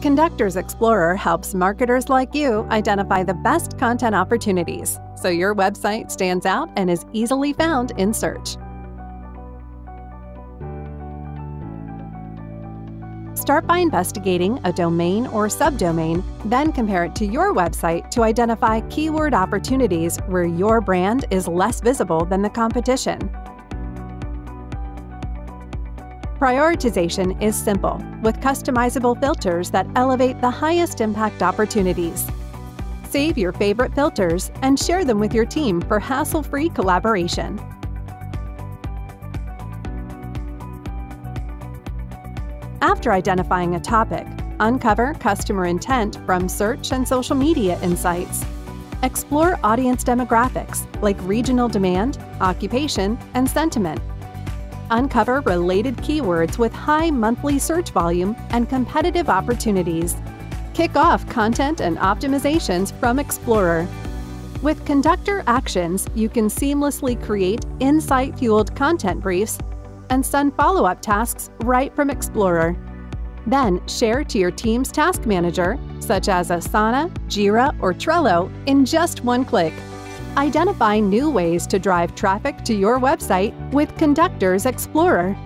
Conductors Explorer helps marketers like you identify the best content opportunities so your website stands out and is easily found in search. Start by investigating a domain or subdomain, then compare it to your website to identify keyword opportunities where your brand is less visible than the competition. Prioritization is simple, with customizable filters that elevate the highest impact opportunities. Save your favorite filters and share them with your team for hassle-free collaboration. After identifying a topic, uncover customer intent from search and social media insights. Explore audience demographics like regional demand, occupation, and sentiment Uncover related keywords with high monthly search volume and competitive opportunities. Kick off content and optimizations from Explorer. With Conductor Actions, you can seamlessly create insight-fueled content briefs and send follow-up tasks right from Explorer. Then share to your team's task manager, such as Asana, Jira, or Trello, in just one click. Identify new ways to drive traffic to your website with Conductors Explorer.